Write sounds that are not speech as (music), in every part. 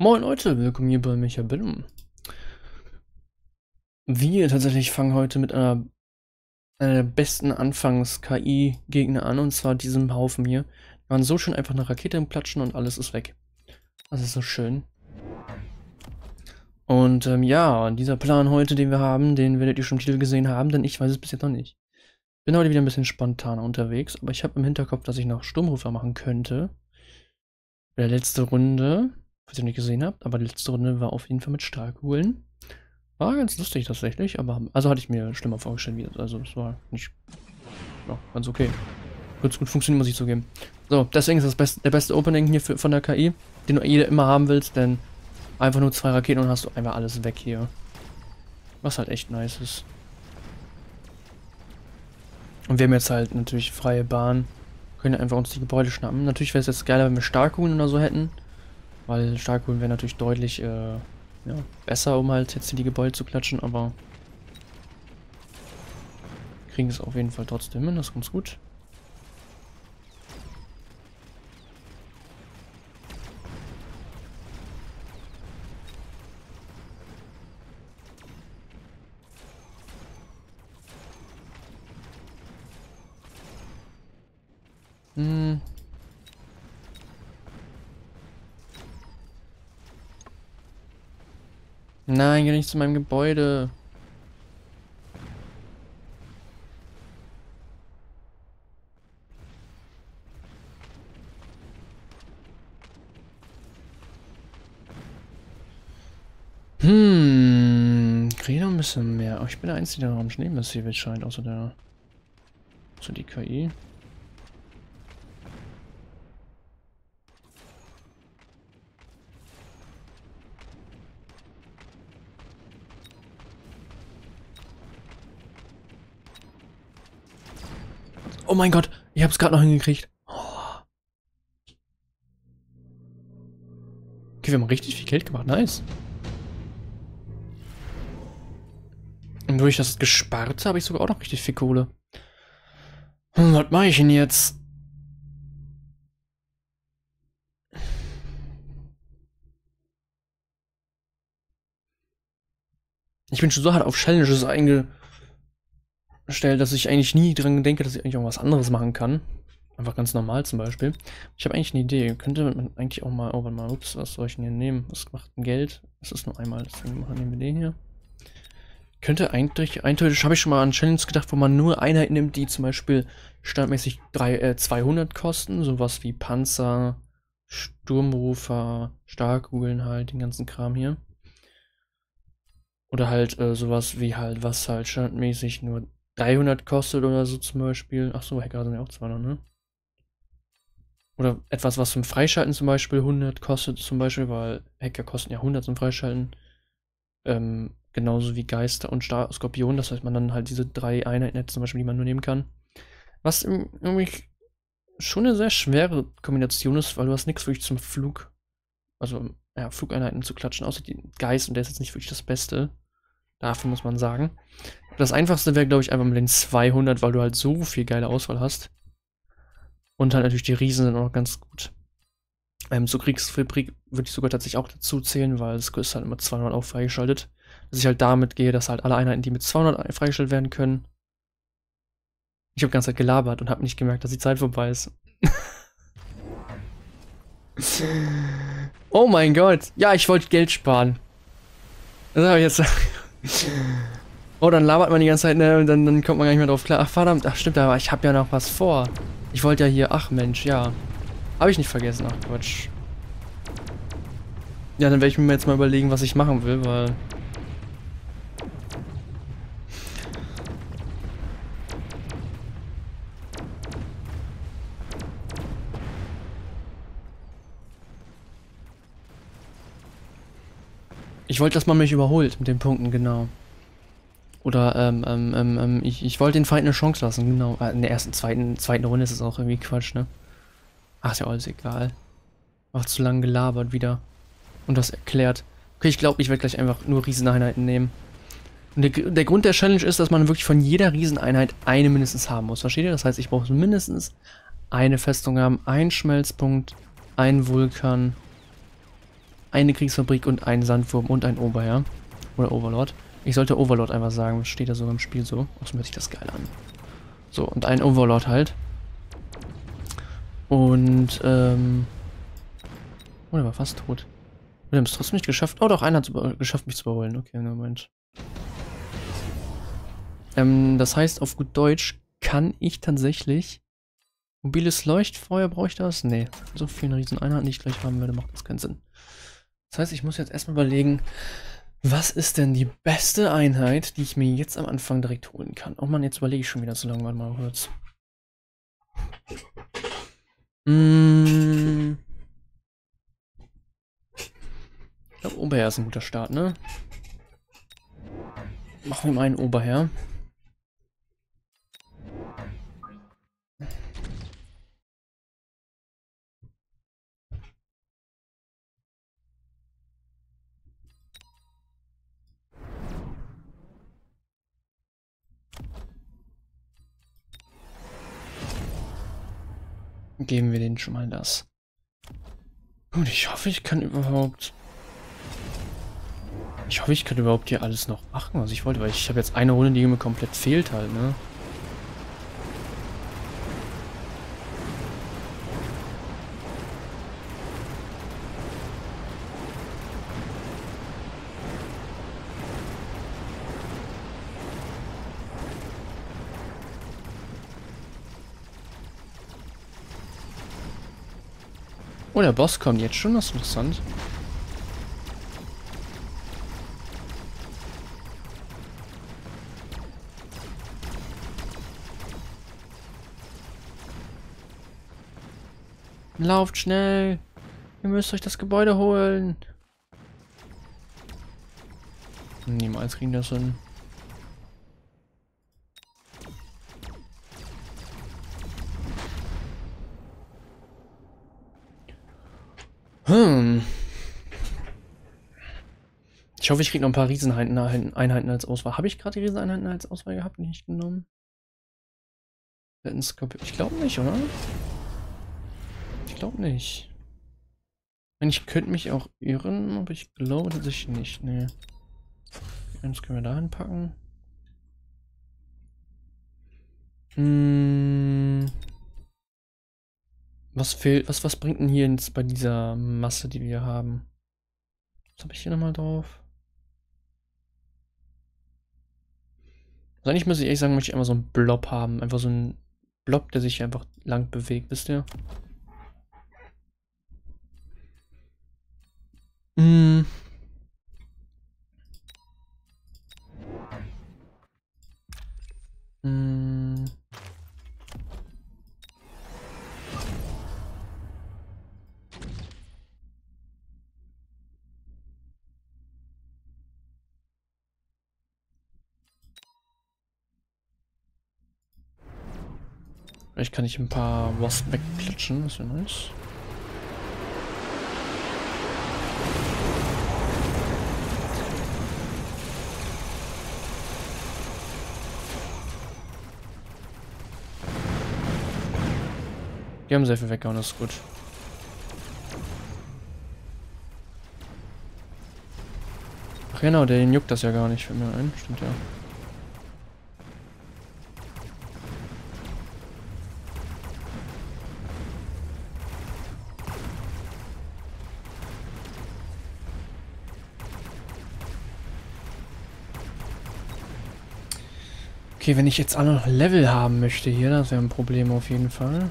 Moin Leute, willkommen hier bei Micha Billum. Wir tatsächlich fangen heute mit einer, einer der besten Anfangs-KI-Gegner an, und zwar diesem Haufen hier. Waren so schön einfach eine Rakete im Platschen und alles ist weg. Das ist so schön. Und ähm, ja, dieser Plan heute, den wir haben, den werdet ihr schon im Titel gesehen haben, denn ich weiß es bis jetzt noch nicht. Bin heute wieder ein bisschen spontaner unterwegs, aber ich habe im Hinterkopf, dass ich noch Sturmrufer machen könnte. Bei der letzte Runde was ihr nicht gesehen habt, aber die letzte Runde war auf jeden Fall mit Stahlkugeln. War ganz lustig tatsächlich, aber also hatte ich mir schlimmer vorgestellt, wie das, also es war nicht, ja, ganz okay. Ganz gut funktioniert, muss ich zugeben. So, deswegen ist das best, der beste Opening hier für, von der KI, den du jeder immer haben willst, denn einfach nur zwei Raketen und hast du einfach alles weg hier. Was halt echt nice ist. Und wir haben jetzt halt natürlich freie Bahn. Können einfach uns die Gebäude schnappen. Natürlich wäre es jetzt geiler, wenn wir Starkkugeln oder so hätten. Weil Starkholen wäre natürlich deutlich äh, ja, besser, um halt jetzt in die Gebäude zu klatschen, aber kriegen es auf jeden Fall trotzdem hin, das ist ganz gut. Nicht zu meinem Gebäude. Hm, kriege noch ein bisschen mehr. Oh, ich bin der Einzige, der noch am Schneemassiv scheint, außer der... Außer die KI. Oh mein Gott, ich hab's gerade noch hingekriegt. Okay, wir haben richtig viel Geld gemacht. Nice. Und durch das Gesparte habe ich sogar auch noch richtig viel Kohle. Hm, was mache ich denn jetzt? Ich bin schon so hart auf Challenges einge stelle, dass ich eigentlich nie dran denke, dass ich eigentlich auch was anderes machen kann. Einfach ganz normal zum Beispiel. Ich habe eigentlich eine Idee. Könnte man eigentlich auch mal, oh, warte mal, ups, was soll ich denn hier nehmen? Was macht ein Geld? Das ist nur einmal, deswegen machen wir den hier. Könnte eigentlich, eindeutig habe ich schon mal an Challenges gedacht, wo man nur Einheiten nimmt, die zum Beispiel standmäßig drei, äh, 200 kosten. Sowas wie Panzer, Sturmrufer, Starkkugeln halt, den ganzen Kram hier. Oder halt äh, sowas wie halt, was halt standmäßig nur 300 kostet oder so zum Beispiel. Ach so, Hacker sind ja auch 200, ne? Oder etwas, was zum Freischalten zum Beispiel 100 kostet zum Beispiel, weil Hacker kosten ja 100 zum Freischalten. Ähm, genauso wie Geister und Star Skorpion, das heißt, man dann halt diese drei Einheiten hätte zum Beispiel, die man nur nehmen kann. Was irgendwie schon eine sehr schwere Kombination ist, weil du hast nichts wirklich zum Flug, also ja, Flugeinheiten zu klatschen, außer die Geist und der ist jetzt nicht wirklich das Beste. Dafür muss man sagen. Das einfachste wäre, glaube ich, einfach mit den 200, weil du halt so viel geile Auswahl hast. Und halt natürlich die Riesen sind auch noch ganz gut. Ähm, so Kriegsfabrik würde ich sogar tatsächlich auch dazu zählen, weil es ist halt immer 200 auch freigeschaltet. Dass ich halt damit gehe, dass halt alle Einheiten, die mit 200 freigeschaltet werden können. Ich habe die ganze Zeit gelabert und habe nicht gemerkt, dass die Zeit vorbei ist. (laughs) oh mein Gott. Ja, ich wollte Geld sparen. Das habe ich jetzt. Oh, dann labert man die ganze Zeit, ne, und dann, dann kommt man gar nicht mehr drauf klar. Ach, verdammt, ach stimmt, aber ich habe ja noch was vor. Ich wollte ja hier, ach Mensch, ja. Habe ich nicht vergessen, ach Quatsch. Ja, dann werde ich mir jetzt mal überlegen, was ich machen will, weil... Ich wollte, dass man mich überholt mit den Punkten, genau. Oder ähm, ähm, ähm, ähm, ich, ich wollte den Feind eine Chance lassen, genau. Äh, in der ersten, zweiten, zweiten Runde ist es auch irgendwie Quatsch, ne? Ach, ist ja alles egal. Macht zu lange gelabert wieder. Und das erklärt. Okay, ich glaube, ich werde gleich einfach nur Rieseneinheiten nehmen. Und der, der Grund der Challenge ist, dass man wirklich von jeder Rieseneinheit eine mindestens haben muss. Versteht ihr? Das heißt, ich brauche mindestens eine Festung haben, einen Schmelzpunkt, einen Vulkan, eine Kriegsfabrik und einen Sandwurm und ein Oberherr. Oder Overlord. Ich sollte Overlord einfach sagen, steht da so im Spiel so. Außerdem hört sich das geil an. So, und ein Overlord halt. Und, ähm... Oh, der war fast tot. Wir haben es trotzdem nicht geschafft. Oh doch, einer hat es geschafft, mich zu überholen. Okay, Moment. Ähm, das heißt, auf gut Deutsch kann ich tatsächlich... Mobiles Leuchtfeuer brauche ich das? Nee. So viele riesen Einheiten, die ich gleich haben werde, macht das keinen Sinn. Das heißt, ich muss jetzt erstmal überlegen, was ist denn die beste Einheit, die ich mir jetzt am Anfang direkt holen kann? Oh man, jetzt überlege ich schon wieder so lange. Warte mal kurz. Mmh. Ich glaube, Oberherr ist ein guter Start, ne? Machen wir mal einen Oberherr. Geben wir denen schon mal das. Und ich hoffe, ich kann überhaupt... Ich hoffe, ich kann überhaupt hier alles noch machen, was ich wollte, weil ich habe jetzt eine Runde, die mir komplett fehlt halt, ne? Oh, der Boss kommt jetzt schon, das ist interessant. Lauft schnell! Ihr müsst euch das Gebäude holen! Niemals kriegen das hin. Hm. Ich hoffe, ich kriege noch ein paar Rieseneinheiten als Auswahl. Habe ich gerade die Rieseneinheiten als Auswahl gehabt? Nicht genommen? Ich glaube nicht, oder? Ich glaube nicht. Ich könnte mich auch irren, aber ich glaube tatsächlich nicht. Nee. Jetzt können wir da hinpacken. Hm. Was fehlt, was, was bringt denn hier jetzt bei dieser Masse, die wir haben? Was habe ich hier nochmal drauf? Also eigentlich muss ich ehrlich sagen, möchte ich einfach so einen Blob haben. Einfach so einen Blob, der sich einfach lang bewegt, wisst ihr? Hm. Hm. Vielleicht kann ich ein paar Wasp wegklatschen, das wäre nice. Die haben sehr viel weggehauen, das ist gut. Ach genau, den juckt das ja gar nicht, fällt mir ein. Stimmt ja. Okay, wenn ich jetzt alle noch Level haben möchte hier, das wäre ein Problem auf jeden Fall.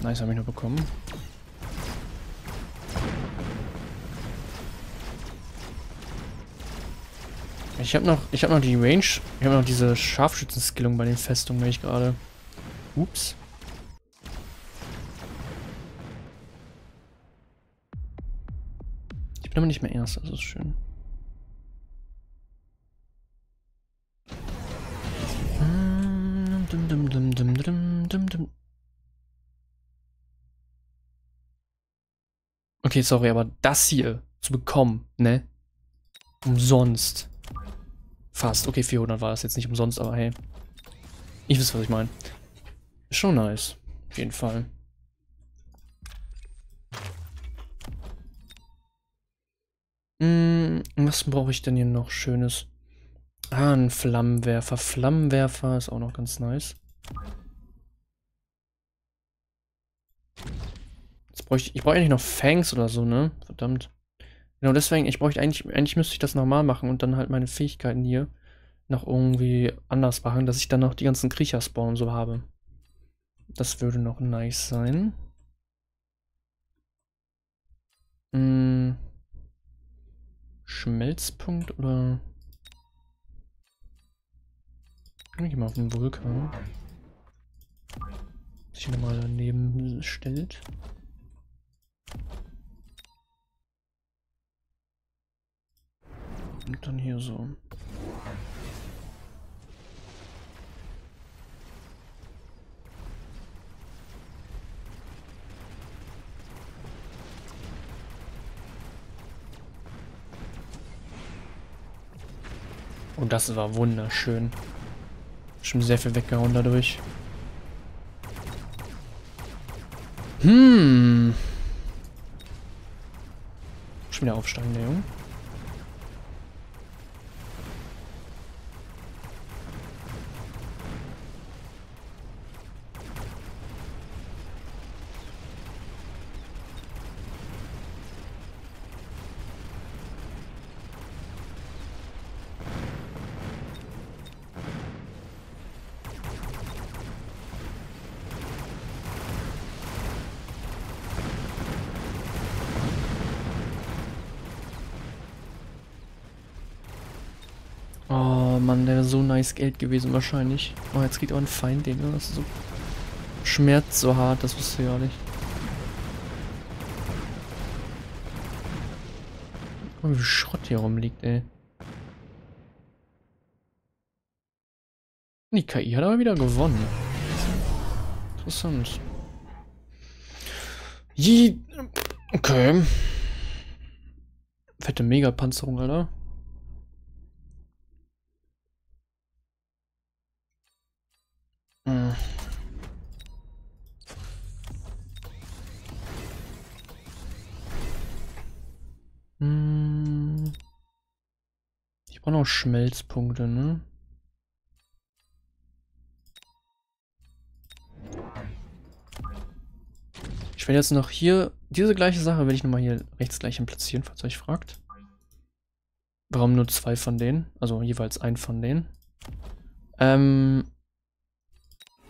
Nice, habe ich nur bekommen. Ich habe noch, ich habe noch die Range, ich habe noch diese Scharfschützen-Skillung bei den Festungen, wenn ich gerade. Ups. Ich bin aber nicht mehr erst, das ist schön. Okay, sorry, aber das hier zu bekommen, ne? Umsonst. Fast. Okay, 400 war das jetzt nicht umsonst, aber hey. Ich weiß, was ich meine. Schon nice. Auf jeden Fall. Hm, was brauche ich denn hier noch Schönes? Ah, ein Flammenwerfer. Flammenwerfer ist auch noch ganz nice. Jetzt bräuchte ich, ich brauche eigentlich noch Fangs oder so, ne? Verdammt. Genau deswegen, ich bräuchte eigentlich, eigentlich müsste ich das nochmal machen und dann halt meine Fähigkeiten hier noch irgendwie anders machen, dass ich dann noch die ganzen Kriecher-Spawn so habe. Das würde noch nice sein. Hm. Schmelzpunkt oder... Ich mal auf den Vulkan. Sich nochmal daneben stellt. Und dann hier so. Und das war wunderschön. Schon sehr viel weggehauen dadurch. Hm. Schon wieder aufsteigen, der Junge. Oh Mann, der wäre so nice Geld gewesen wahrscheinlich. Oh, jetzt geht auch ein Feind, Digga. Das ist so schmerzt so hart, das wusste ich ja nicht. Guck mal, wie viel Schrott hier rumliegt, ey. Die KI hat aber wieder gewonnen. Interessant. Je okay. Fette Megapanzerung, Alter. Brauche noch Schmelzpunkte, ne? Ich werde jetzt noch hier, diese gleiche Sache werde ich nochmal hier rechts gleich platzieren, falls euch fragt. Warum nur zwei von denen? Also jeweils ein von denen. Ähm,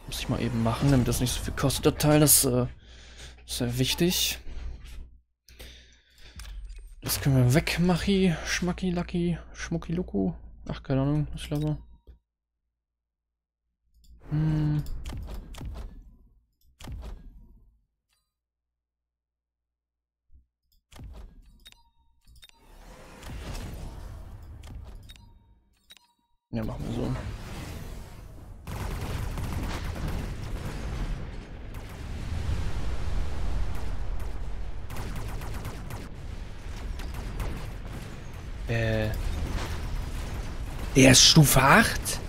muss ich mal eben machen, damit das nicht so viel kostet, der Teil. Das äh, ist sehr wichtig. Das können wir weg, Machi, Schmacki, Lucky, Schmucki, Luku. Ach, keine Ahnung, ich glaube. Hm. Ja, machen wir so. Äh. Der ist Stufe 8?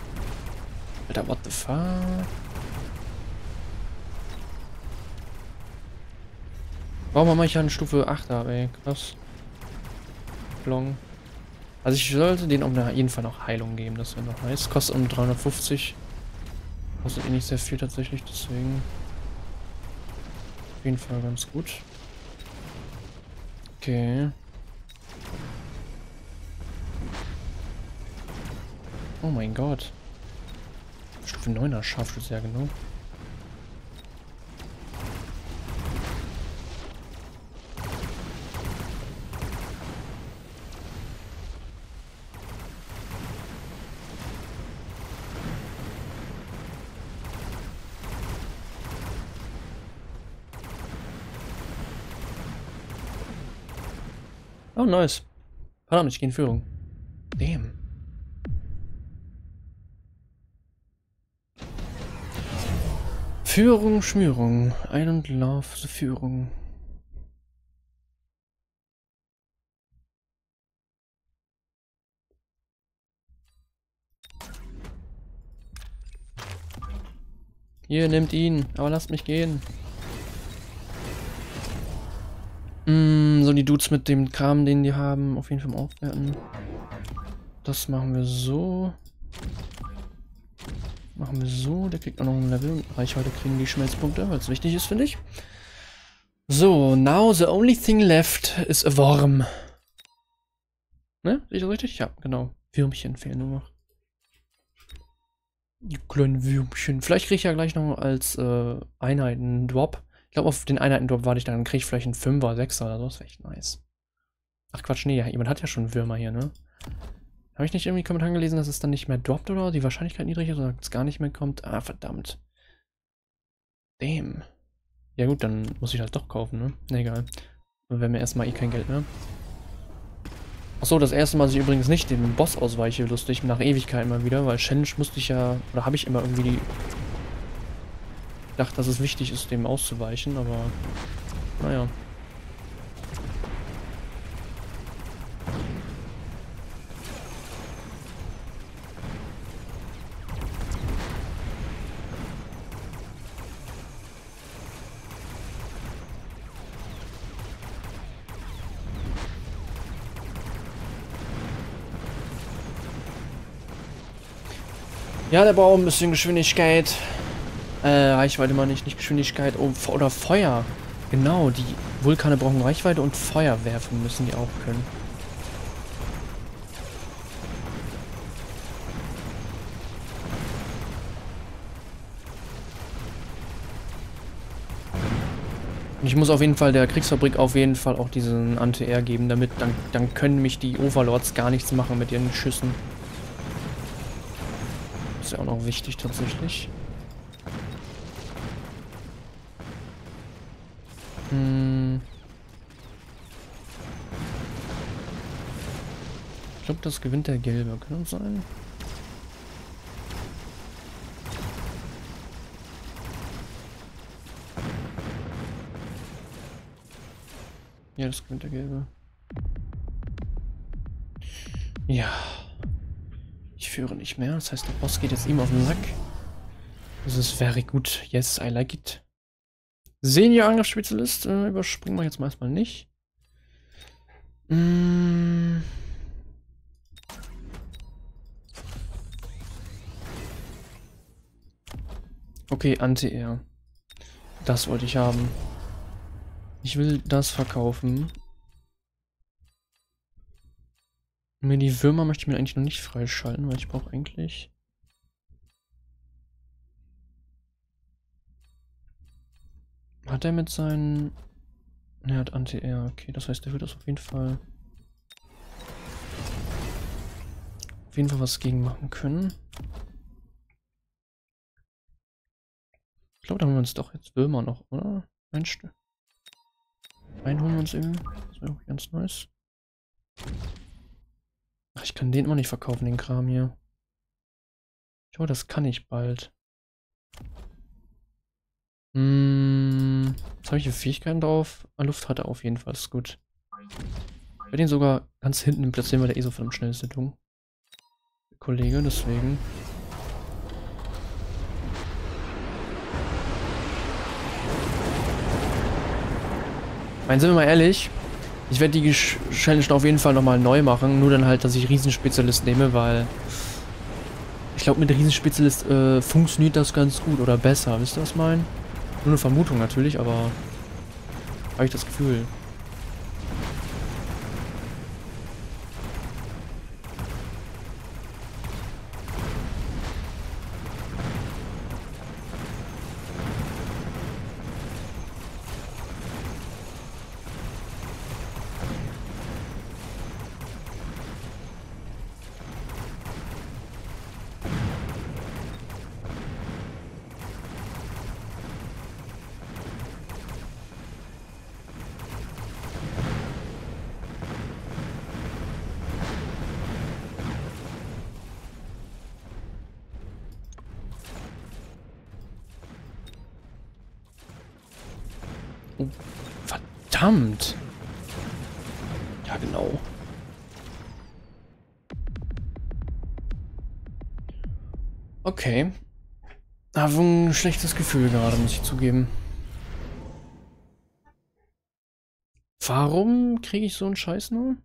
Alter, what the fuck? Warum mache ich eine Stufe 8 habe, ey? Krass. Long. Also ich sollte den auf jeden Fall noch Heilung geben, das wäre noch nice. Kostet um 350. Kostet eh nicht sehr viel tatsächlich, deswegen. Auf jeden Fall ganz gut. Okay. Oh mein Gott. Stufe 9er Scharfschütze, genau. Oh, nice. Verdammt, ich gehe in Führung. Damn. Führung, Schmürung. Ein und Lauf, Führung. Hier, nehmt ihn, aber lasst mich gehen. Mm, so die Dudes mit dem Kram, den die haben, auf jeden Fall aufwerten. Das machen wir so. Machen wir so. Der kriegt auch noch ein Level. Reichweite kriegen die Schmelzpunkte, weil es wichtig ist, finde ich. So, now the only thing left is a worm. Ne? Sehe ich das richtig? Ja, genau. Würmchen fehlen nur noch. Die kleinen Würmchen. Vielleicht kriege ich ja gleich noch als äh, Einheiten Drop. Ich glaube, auf den Einheiten-Drop warte ich dann, kriege ich vielleicht einen 5er, 6er oder so. Das wäre echt nice. Ach Quatsch, nee, jemand hat ja schon Würmer hier, ne? Habe ich nicht irgendwie Kommentar gelesen, dass es dann nicht mehr droppt oder die Wahrscheinlichkeit niedrig ist oder es gar nicht mehr kommt? Ah, verdammt. Damn. Ja gut, dann muss ich das doch kaufen, ne? Ne, egal. Dann wäre mir erstmal eh kein Geld mehr. Achso, das erste Mal, dass ich übrigens nicht dem Boss ausweiche, lustig, nach Ewigkeit mal wieder, weil Challenge musste ich ja, oder habe ich immer irgendwie die dachte, dass es wichtig ist, dem auszuweichen, aber naja. Ja, der braucht ein bisschen Geschwindigkeit. Äh, Reichweite mal nicht, nicht Geschwindigkeit oh, oder Feuer. Genau, die Vulkane brauchen Reichweite und Feuer werfen müssen die auch können. Ich muss auf jeden Fall der Kriegsfabrik auf jeden Fall auch diesen Anti-Air geben, damit dann, dann können mich die Overlords gar nichts machen mit ihren Schüssen. Ist ja auch noch wichtig tatsächlich. Hm. Ich glaube, das gewinnt der Gelbe. Kann das sein? Ja, das gewinnt der Gelbe. Ja. Führe nicht mehr. Das heißt, der Boss geht jetzt ihm auf den Sack. Das ist very good. Yes, I like it. Senior-Angriffsspezialist äh, überspringen wir jetzt mal erstmal nicht. Mm. Okay, Anti-Air. Das wollte ich haben. Ich will das verkaufen. Mir die Würmer möchte ich mir eigentlich noch nicht freischalten, weil ich brauche eigentlich... Hat er mit seinen... Er hat Anti-Air, okay. Das heißt, er wird das auf jeden Fall... Auf jeden Fall was gegen machen können. Ich glaube, da haben wir uns doch jetzt Würmer noch, oder? Ein Stück. Einen holen wir uns eben. Das wäre auch ganz nice. Ach, ich kann den immer nicht verkaufen, den Kram hier. Ich glaube, das kann ich bald. Hm, was habe ich für Fähigkeiten drauf? Ah, Luft hat er auf jeden Fall, ist gut. Ich werde ihn sogar ganz hinten platzieren, weil der eh so verdammt schnell ist, der Dung. Kollege, deswegen. Meinen sind wir mal ehrlich, ich werde die Challenge auf jeden Fall nochmal neu machen, nur dann halt, dass ich Riesenspezialist nehme, weil ich glaube mit Riesenspezialist äh, funktioniert das ganz gut oder besser, wisst ihr was ich meine? Nur eine Vermutung natürlich, aber habe ich das Gefühl. Verdammt. Ja, genau. Okay. Aber ein schlechtes Gefühl gerade, muss ich zugeben. Warum kriege ich so einen Scheiß nur?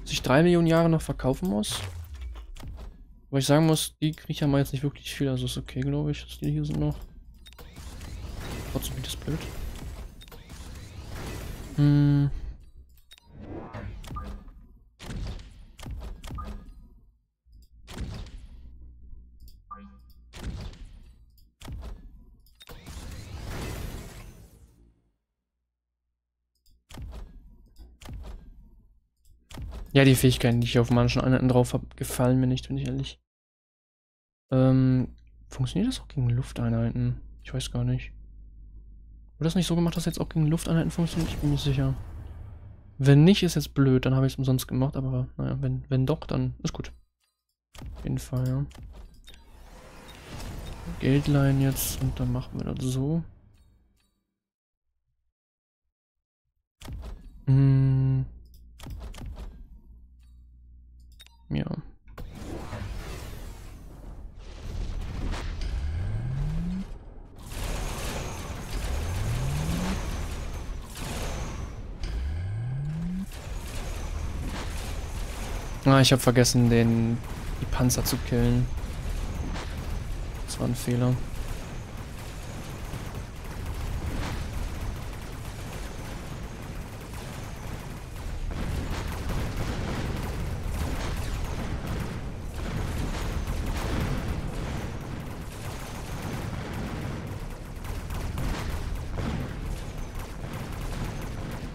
Dass ich drei Millionen Jahre noch verkaufen muss? Aber ich sagen muss, die kriege ich ja mal jetzt nicht wirklich viel, also ist okay, glaube ich, dass die hier sind noch. Trotzdem wie das blöd. Hm. Ja, die Fähigkeiten, die ich auf manchen Einheiten drauf habe, gefallen mir nicht, bin ich ehrlich. Ähm, funktioniert das auch gegen Lufteinheiten? Ich weiß gar nicht. Wurde das nicht so gemacht, dass jetzt auch gegen Lufteinheiten funktioniert? Ich bin mir sicher. Wenn nicht, ist jetzt blöd, dann habe ich es umsonst gemacht, aber naja, wenn, wenn doch, dann ist gut. Auf jeden Fall, ja. Geldleihen jetzt und dann machen wir das so. Hm. Ja. Ah, ich habe vergessen, den die Panzer zu killen. Das war ein Fehler.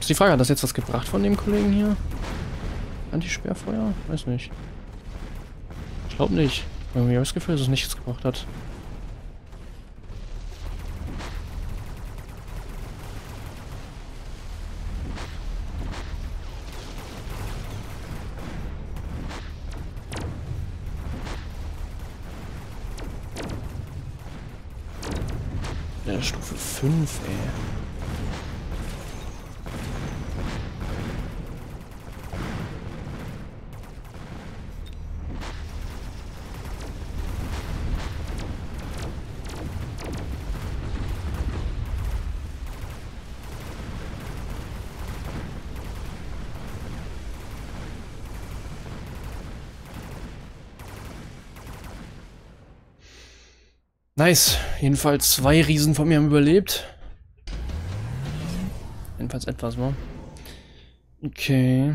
Die Frage, hat das jetzt was gebracht von dem Kollegen hier? Anti-Sperrfeuer? Weiß nicht. Ich glaube nicht. Irgendwie habe ich das Gefühl, dass es nichts gebracht hat. Ja, Stufe 5, ey. Nice. Jedenfalls zwei Riesen von mir haben überlebt. Jedenfalls etwas, wa? Okay.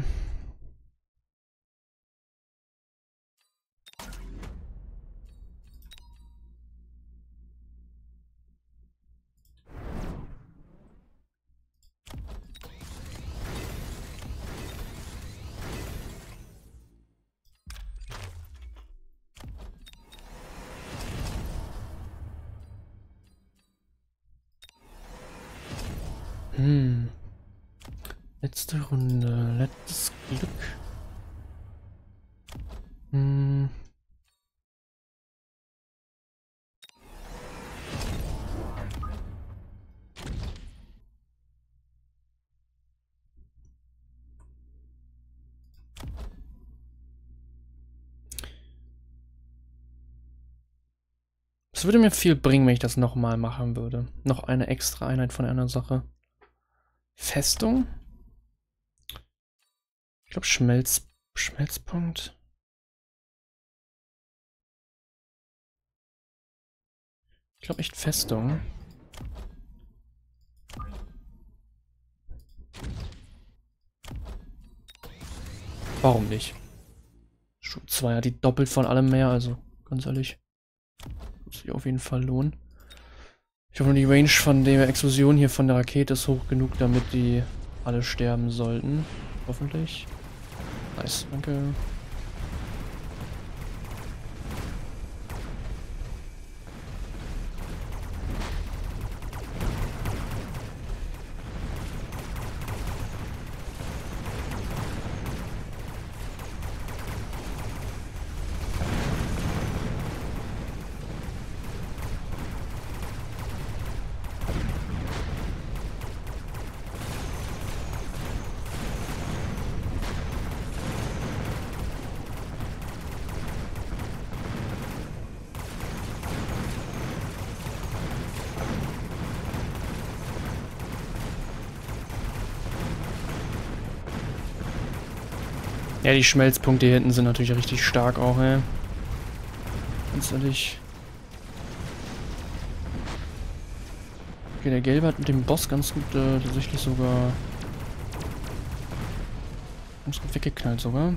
Würde mir viel bringen, wenn ich das nochmal machen würde. Noch eine extra Einheit von einer Sache. Festung. Ich glaube Schmelz, Schmelzpunkt. Ich glaube echt Festung. Warum nicht? Schub 2 hat die doppelt von allem mehr, also ganz ehrlich. Sich auf jeden Fall lohnen. Ich hoffe, die Range von der Explosion hier von der Rakete ist hoch genug, damit die alle sterben sollten. Hoffentlich. Nice, danke. Ja, die Schmelzpunkte hier hinten sind natürlich richtig stark auch, ey. Ganz ehrlich. Okay, der Gelbe hat mit dem Boss ganz gut äh, tatsächlich sogar ganz gut weggeknallt sogar.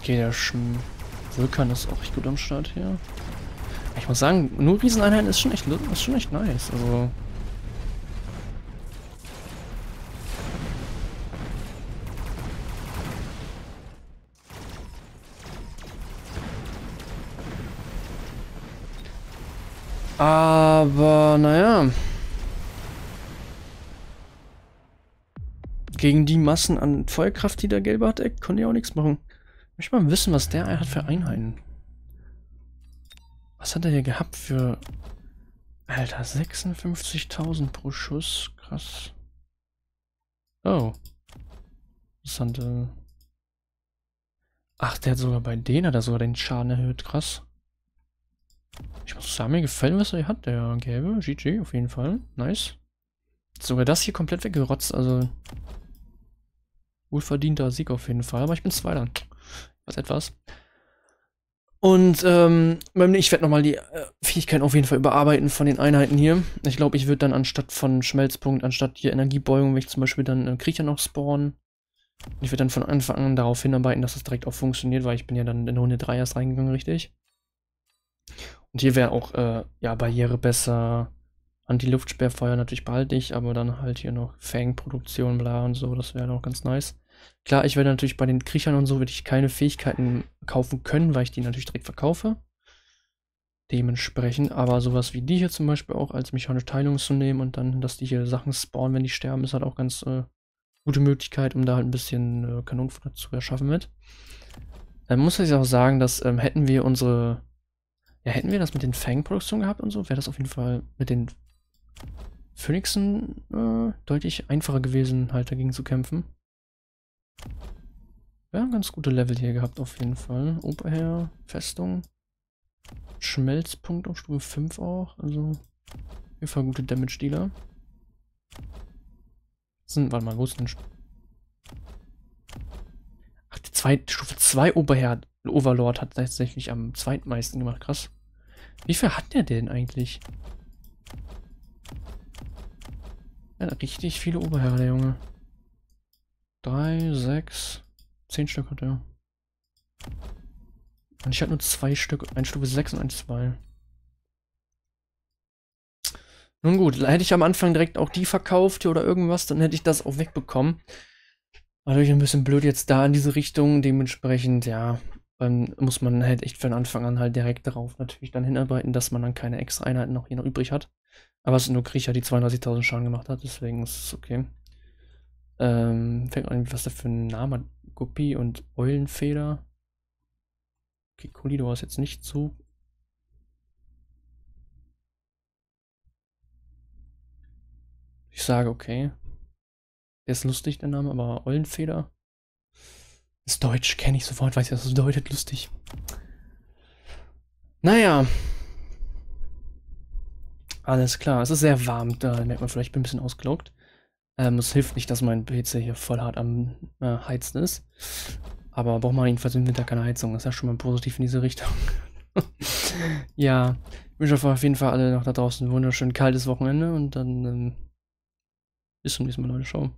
Okay, der Schm Vulkan ist auch echt gut am Start hier. Ich muss sagen, nur Rieseneinheiten ist schon echt, ist schon echt nice. Also. Aber, naja. Gegen die Massen an Feuerkraft, die der Gelbe hat, ey, konnte ich auch nichts machen. Ich möchte mal wissen, was der hat für Einheiten. Was hat er hier gehabt für... Alter, 56.000 pro Schuss. Krass. Oh. Interessante... Ach, der hat sogar bei denen hat er sogar den Schaden erhöht. Krass. Ich muss sagen, mir gefällt, was er hat, der Gelbe. GG, auf jeden Fall. Nice. Sogar das hier komplett weggerotzt, also... Wohlverdienter Sieg auf jeden Fall, aber ich bin Zweiter was etwas. Und ähm, ich werde nochmal die äh, Fähigkeiten auf jeden Fall überarbeiten von den Einheiten hier. Ich glaube, ich würde dann anstatt von Schmelzpunkt, anstatt hier Energiebeugung, wenn ich zum Beispiel dann äh, Kriecher noch spawnen. Ich werde dann von Anfang an darauf hinarbeiten, dass das direkt auch funktioniert, weil ich bin ja dann in Runde 3 erst reingegangen, richtig. Und hier wäre auch, äh, ja, Barriere besser. Anti-Luftsperrfeuer natürlich behalte ich, aber dann halt hier noch Fangproduktion, bla und so, das wäre auch ganz nice. Klar, ich werde natürlich bei den Kriechern und so würde ich keine Fähigkeiten kaufen können, weil ich die natürlich direkt verkaufe. Dementsprechend, aber sowas wie die hier zum Beispiel auch als mechanische Teilung zu nehmen und dann, dass die hier Sachen spawnen, wenn die sterben, ist halt auch ganz äh, gute Möglichkeit, um da halt ein bisschen äh, Kanonenfutter zu erschaffen mit. Dann muss ich auch sagen, dass ähm, hätten wir unsere, ja, hätten wir das mit den Fang-Produktionen gehabt und so, wäre das auf jeden Fall mit den Phönixen äh, deutlich einfacher gewesen, halt dagegen zu kämpfen. Ja, ganz gute Level hier gehabt auf jeden Fall. Oberherr, Festung. Schmelzpunkt auf Stufe 5 auch. Also, auf jeden gute Damage-Dealer. Sind, warte mal, wo ist denn... Ach, die zwei, Stufe 2 Oberherr, Overlord hat tatsächlich am zweitmeisten gemacht. Krass. Wie viel hat der denn eigentlich? Ja, richtig viele Oberherr, der Junge. Drei, sechs, zehn Stück hat er. Und ich hatte nur zwei Stück, ein Stufe 6 und ein 2. Nun gut, hätte ich am Anfang direkt auch die verkauft oder irgendwas, dann hätte ich das auch wegbekommen. War natürlich ein bisschen blöd jetzt da in diese Richtung. Dementsprechend, ja, dann muss man halt echt von Anfang an halt direkt darauf natürlich dann hinarbeiten, dass man dann keine extra Einheiten noch hier noch übrig hat. Aber es sind nur Kriecher, die 32.000 Schaden gemacht hat, deswegen ist es okay. Ähm, fängt an, was da für ein Name. Guppy und Eulenfeder. Okay, Kolido ist jetzt nicht so. Ich sage, okay. Der ist lustig, der Name, aber Eulenfeder. Ist deutsch, kenne ich sofort, weiß ich, was das bedeutet, lustig. Naja. Alles klar, es ist sehr warm, da merkt man vielleicht, ich bin ein bisschen ausgelockt. Ähm, es hilft nicht, dass mein PC hier voll hart am äh, Heizen ist. Aber braucht man jedenfalls im Winter keine Heizung. Das ist ja schon mal positiv in diese Richtung. (laughs) ja, ich wünsche auf jeden Fall alle noch da draußen ein wunderschön kaltes Wochenende und dann ähm, bis zum nächsten Mal, Leute. Ciao.